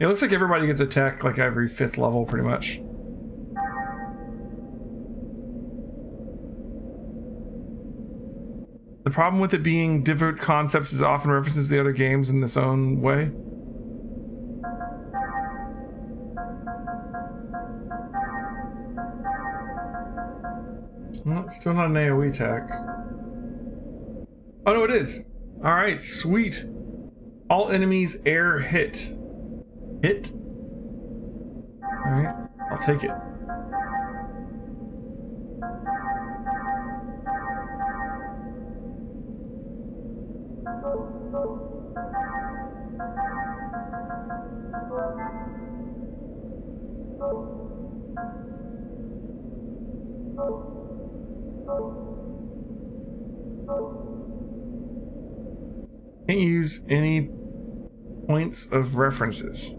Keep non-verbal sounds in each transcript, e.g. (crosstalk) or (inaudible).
It looks like everybody gets attacked like every fifth level, pretty much. The problem with it being different concepts is often references the other games in its own way. Still not an AoE attack. Oh no, it is. All right, sweet. All enemies air hit. Hit? All right, I'll take it. Can't use any points of references.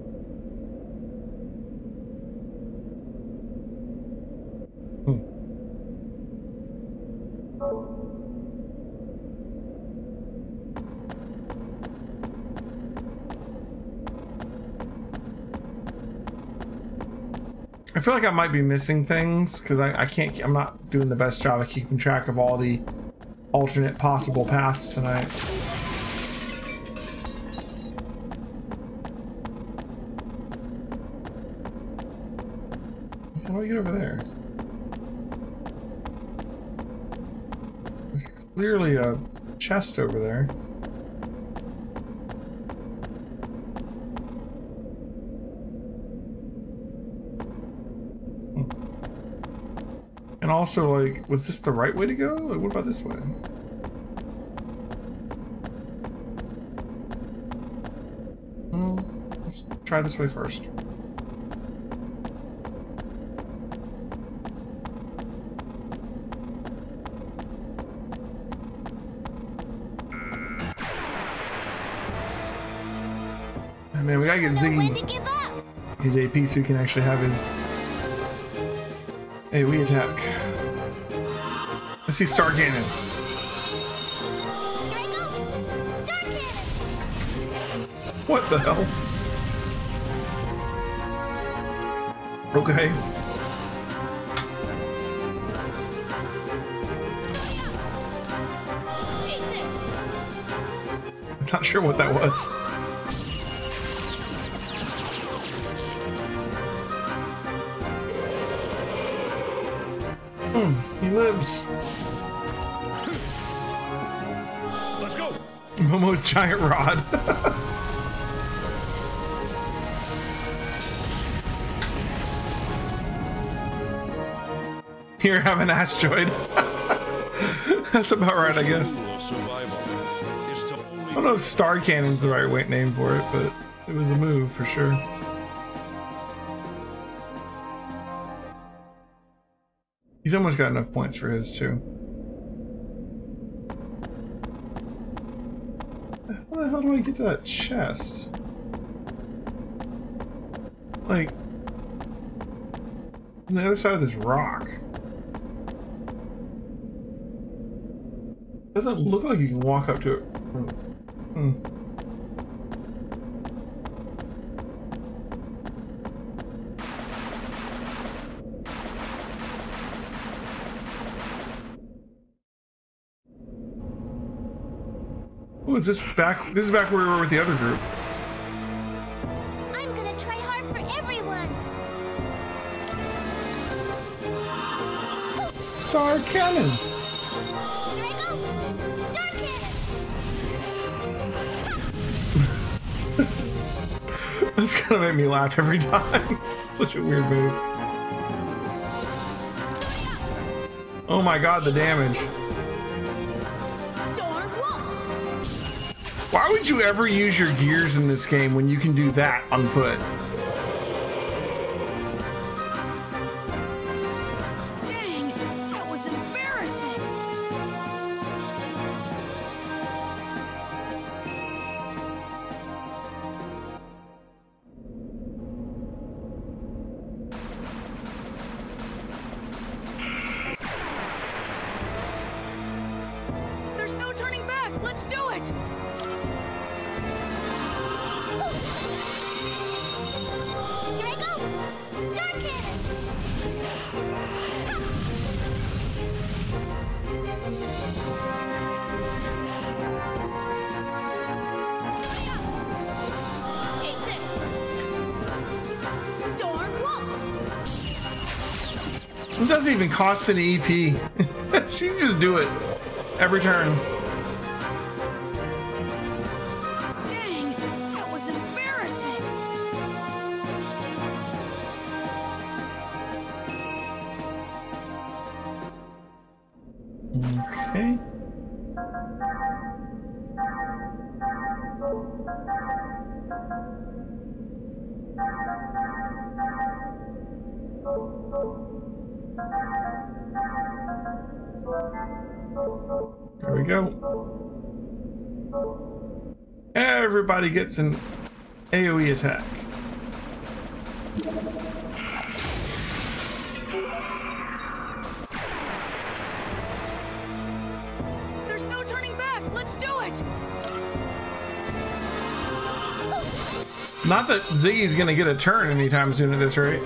I feel like I might be missing things because I, I can't, I'm not doing the best job of keeping track of all the alternate possible paths tonight. How do I get over there? There's clearly a chest over there. Also, like, was this the right way to go? Like, what about this way? Hmm, let's try this way first. Man, we gotta get Ziggy his AP so he can actually have his AoE attack. See Star Cannon. Star cannon. What the hell? Okay. I'm not sure what that was. Hmm, he lives. Momo's giant rod. (laughs) Here, have an asteroid. (laughs) That's about right, I guess. I don't know if Star Cannon's the right name for it, but it was a move for sure. He's almost got enough points for his too. How the hell do I get to that chest? Like, on the other side of this rock. Doesn't look like you can walk up to it. Hmm. Is this back? This is back where we were with the other group. I'm gonna try hard for everyone. Star Cannon. Here I go. Star cannon. (laughs) That's gonna make me laugh every time. (laughs) Such a weird move. Oh my god, the damage. Why would you ever use your gears in this game when you can do that on foot? Doesn't even cost any EP. (laughs) she can just do it every turn. Dang, that was embarrassing. Okay. There we go. Everybody gets an AoE attack. There's no turning back. Let's do it. Not that Ziggy's gonna get a turn anytime soon at this rate.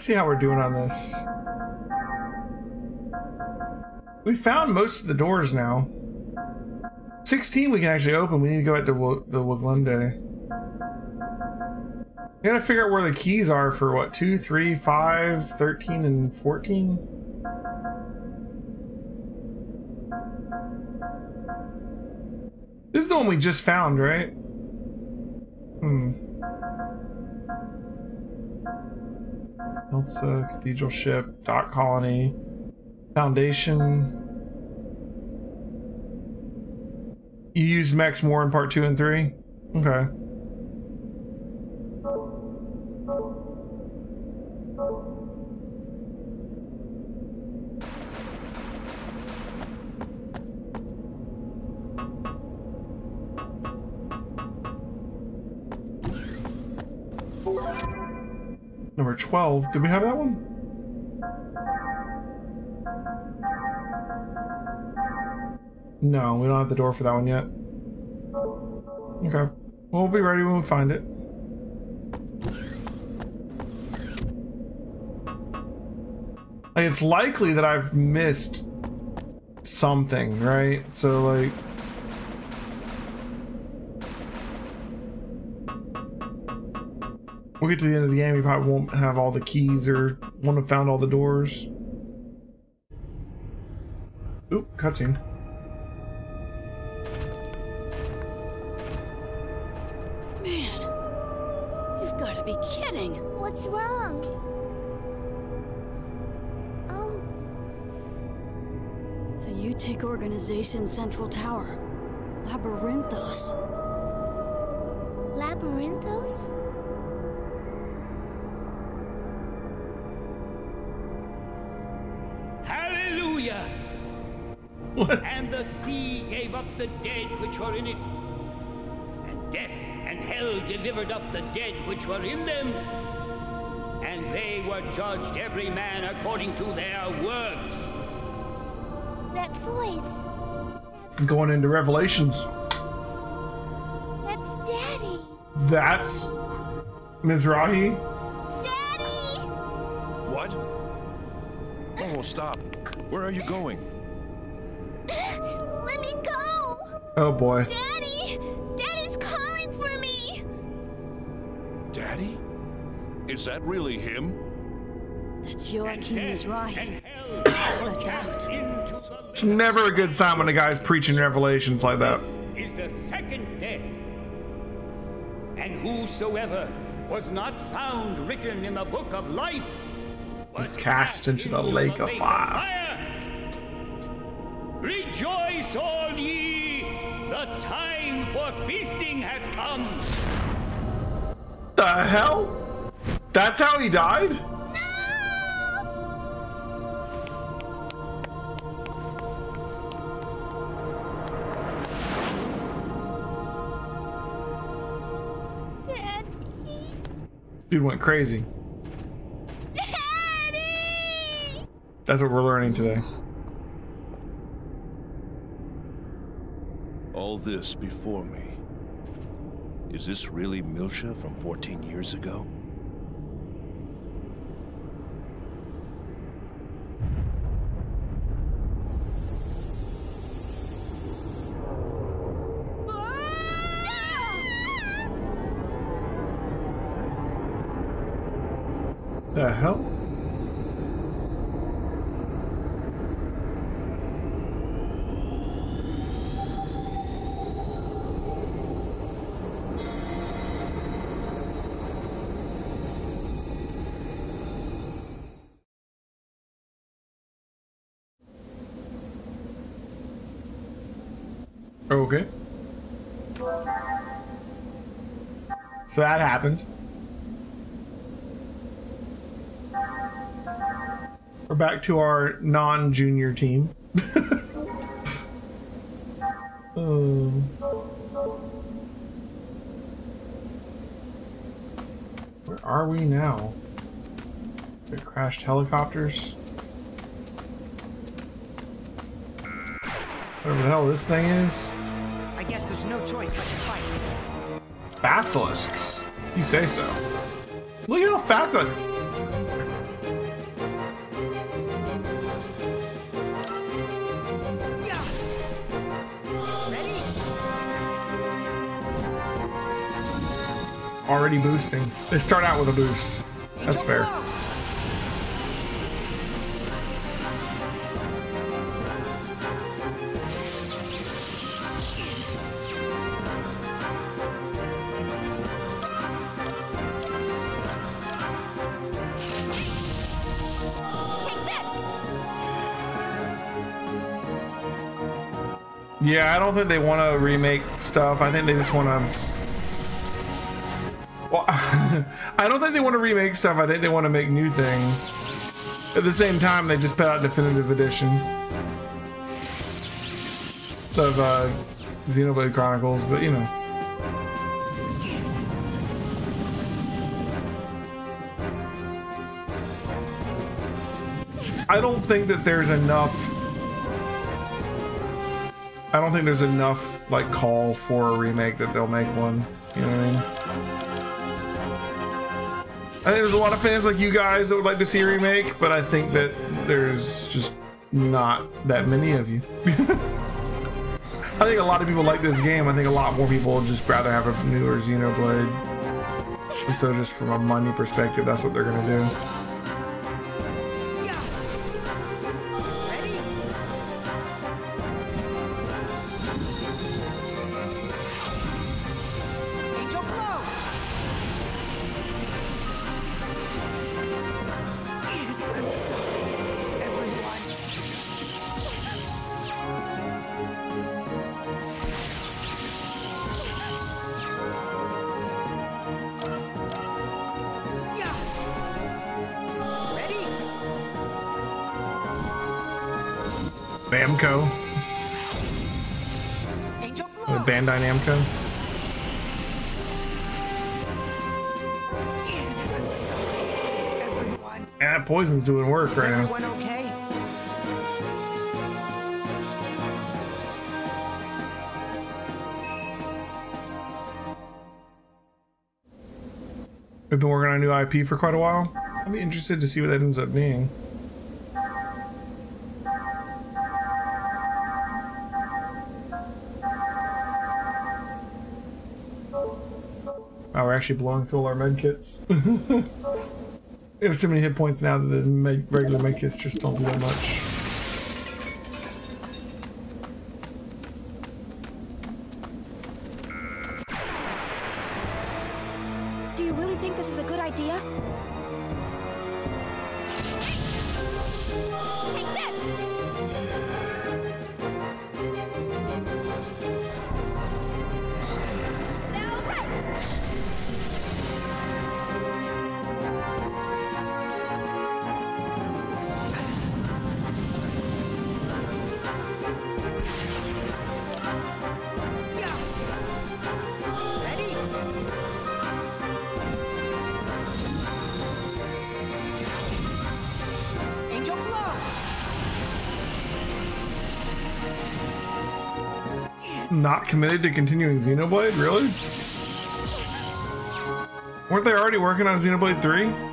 Let's see how we're doing on this. We found most of the doors now. 16 we can actually open. We need to go at the, the Woglinde. We gotta figure out where the keys are for what? 2, 3, 5, 13, and 14? This is the one we just found, right? Hmm. Elsa, Cathedral Ship, Dock Colony, Foundation. You used Max more in part two and three? Okay. 12. Did we have that one? No, we don't have the door for that one yet. Okay. We'll be ready when we find it. Like, it's likely that I've missed something, right? So, like... We'll get to the end of the game, You probably won't have all the keys or won't have found all the doors. Oop, cutscene. Man, you've got to be kidding. What's wrong? Oh, The UTIC organization Central Tower. Labyrinthos. Labyrinthos? What? And the sea gave up the dead which were in it. And death and hell delivered up the dead which were in them. And they were judged every man according to their works. That voice. Going into Revelations. That's Daddy. That's Mizrahi. Daddy! What? Oh, stop. Where are you going? Oh boy. Daddy! Daddy's calling for me! Daddy? Is that really him? That's Joachim Death Mizrahi. and hell What a cast doubt. into the It's never a good sign when a guy's preaching Revelations like that. This is the second death. And whosoever was not found written in the book of life was cast into the lake of fire. fire. Rejoice, all ye! The time for feasting has come. The hell? That's how he died? Dude went crazy. Daddy! That's what we're learning today. All this before me. Is this really Miltia from 14 years ago? The hell? Okay. So that happened. We're back to our non-junior team. (laughs) um, where are we now? The crashed helicopters. Whatever the hell this thing is. I guess there's no choice but to fight. Basilisks. You say so. Look how fast that. Yeah. Ready? already boosting. They start out with a boost. That's fair. Yeah, I don't think they want to remake stuff. I think they just want to. Well, (laughs) I don't think they want to remake stuff. I think they want to make new things. At the same time, they just put out definitive edition of uh, Xenoblade Chronicles, but you know. I don't think that there's enough I don't think there's enough like call for a remake that they'll make one. You know what I mean? I think there's a lot of fans like you guys that would like to see a remake, but I think that there's just not that many of you. (laughs) I think a lot of people like this game. I think a lot more people would just rather have a newer Xenoblade. And so just from a money perspective, that's what they're gonna do. Namco. Bandai Namco. Yeah, that poison's doing work Is right now. okay? We've been working on a new IP for quite a while. I'd be interested to see what that ends up being. Actually blowing through all our med kits. (laughs) we have so many hit points now that the regular med kits just don't do that much. Not committed to continuing Xenoblade? Really? Weren't they already working on Xenoblade 3?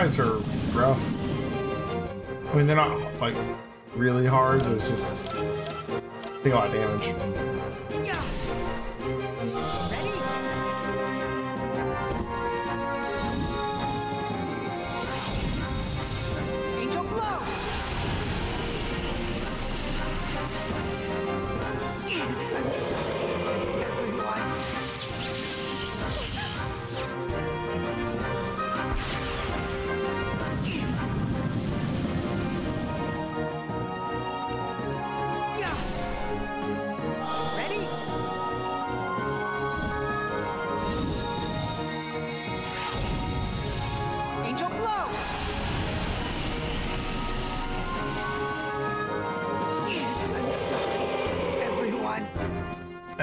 Fights are rough. I mean, they're not like really hard, but it's just take a lot of damage. Yeah.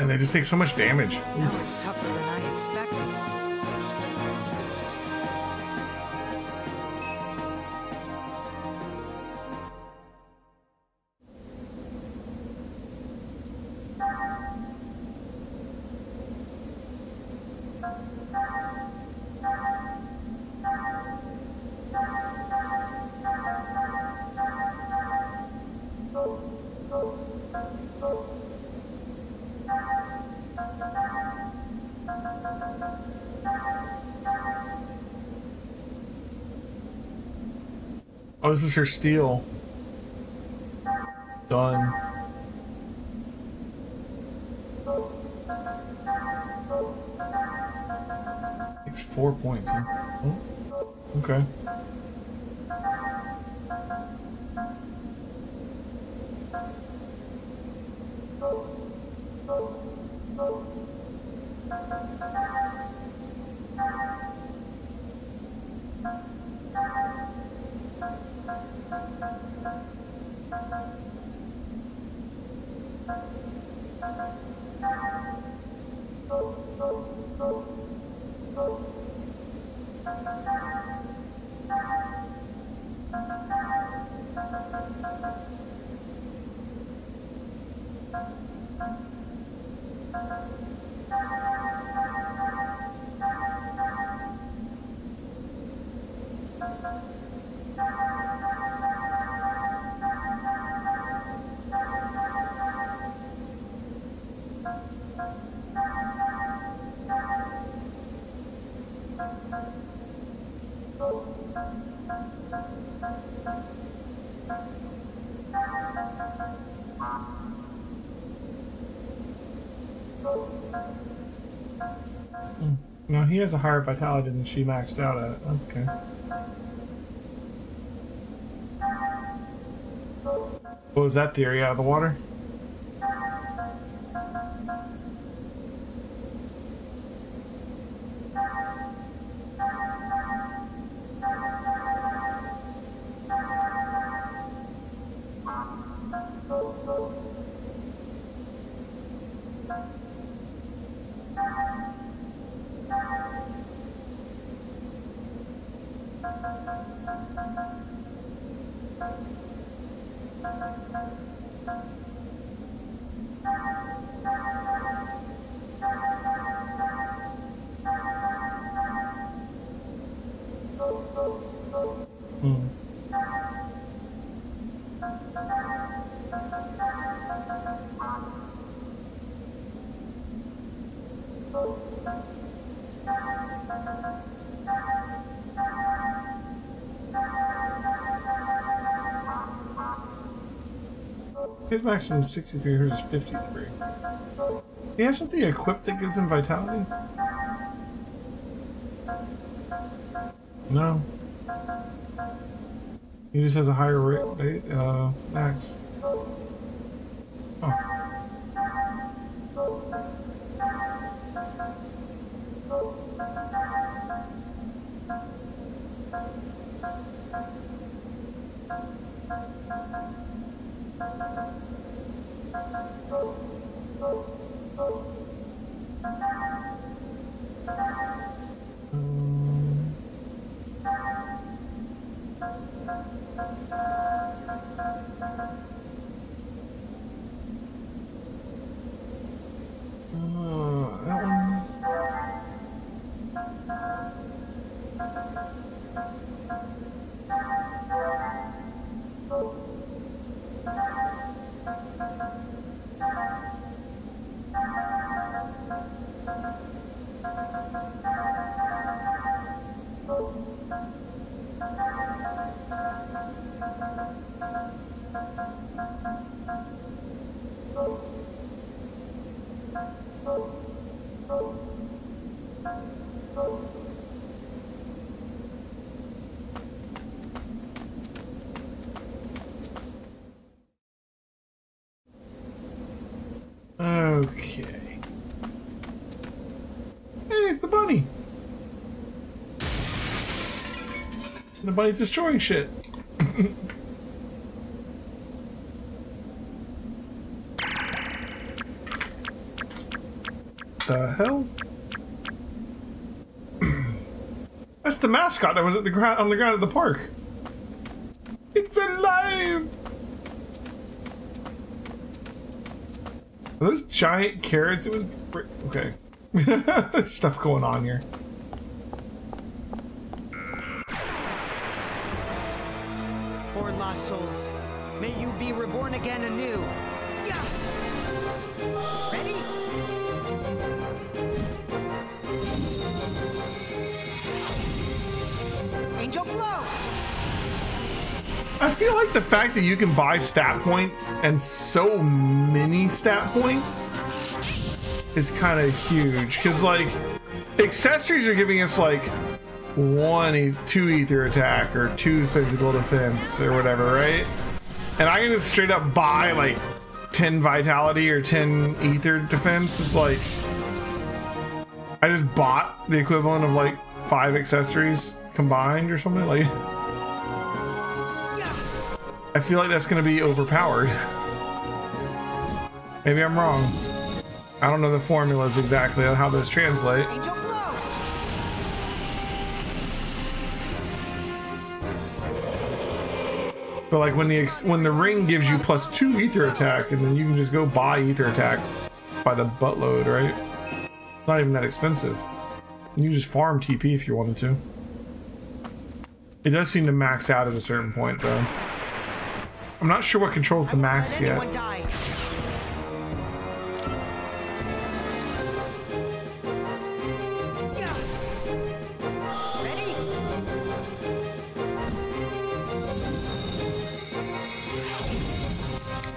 They just take so much damage. Tougher than I Oh, this is her steel. Done. It's four points, huh? Oh, okay. Hmm. No, he has a higher vitality than she maxed out at. Okay. What was that theory out of the water? Hmm. His maximum is 63, hers is 53. He has something equipped that gives him vitality? No. He just has a higher rate, uh, max. The bunny's destroying shit. the hell? That's the mascot that was at the ground on the ground at the park. It's alive. Are those giant carrots? It was okay. (laughs) Stuff going on here. I feel like the fact that you can buy stat points and so many stat points is kind of huge because like accessories are giving us like one two ether attack or two physical defense or whatever right and i can just straight up buy like 10 vitality or 10 ether defense it's like i just bought the equivalent of like five accessories combined or something like. (laughs) I feel like that's going to be overpowered. Maybe I'm wrong. I don't know the formulas exactly on how those translate. But like when the when the ring gives you plus two ether attack, and then you can just go buy ether attack by the buttload, right? Not even that expensive. You just farm TP if you wanted to. It does seem to max out at a certain point, though. I'm not sure what controls the max yet. die. Ready?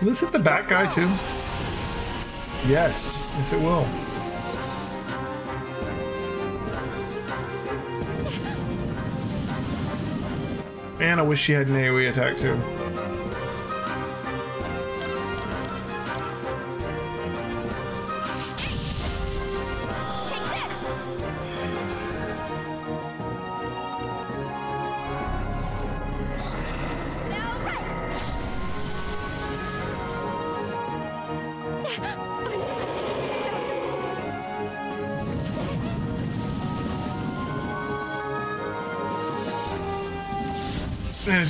Will this hit the bat guy too? Yes, yes it will. Man, I wish she had an AoE attack too.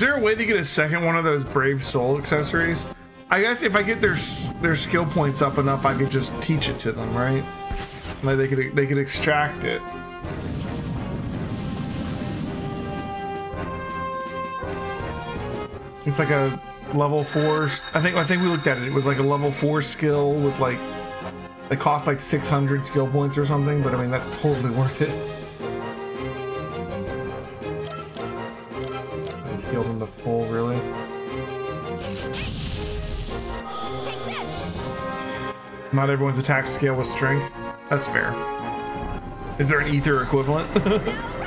Is there a way to get a second one of those Brave Soul accessories? I guess if I get their their skill points up enough, I could just teach it to them, right? Like they could they could extract it. It's like a level four. I think I think we looked at it. It was like a level four skill with like it costs like 600 skill points or something. But I mean that's totally (laughs) worth it. Not everyone's attack scale with strength. That's fair. Is there an ether equivalent? (laughs)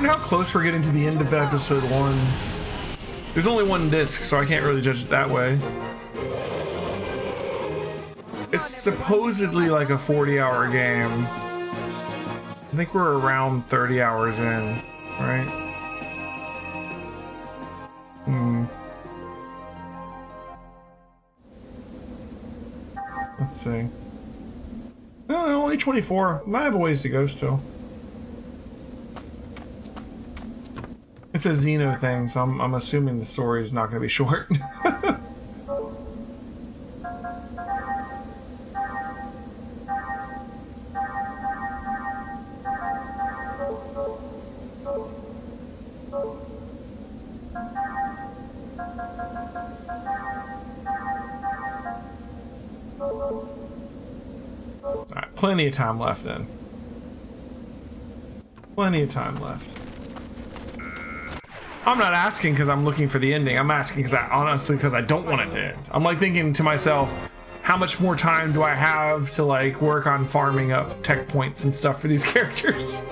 Wonder how close we're getting to the end of episode one. There's only one disc, so I can't really judge it that way. It's supposedly like a 40 hour game. I think we're around 30 hours in, right? Hmm. Let's see. Only 24. I have a ways to go still. It's a Xeno thing, so I'm, I'm assuming the story is not going to be (laughs) short. Alright, plenty of time left then. Plenty of time left. I'm not asking because I'm looking for the ending. I'm asking because I honestly because I don't want it to end. I'm like thinking to myself, how much more time do I have to like work on farming up tech points and stuff for these (laughs) characters?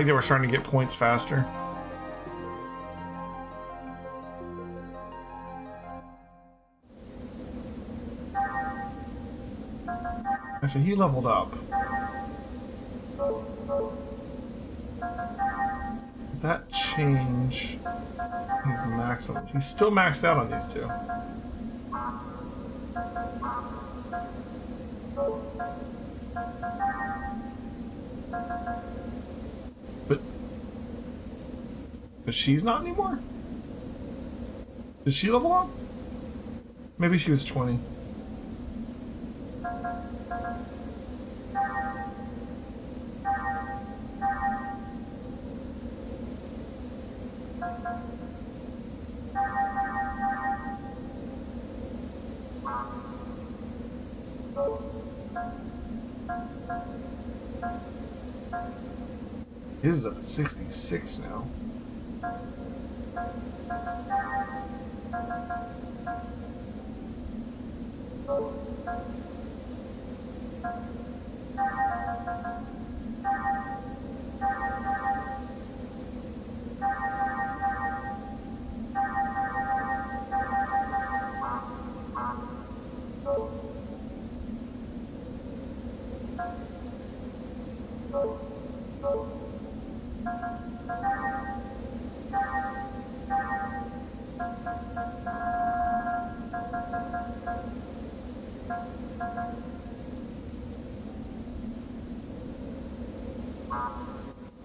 Like that we're starting to get points faster. Actually, he leveled up. Does that change his maximums? He's still maxed out on these two. But But she's not anymore? Did she level up? Maybe she was 20. He's is up at 66 now. Thank you.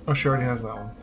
Oh, she already has that one.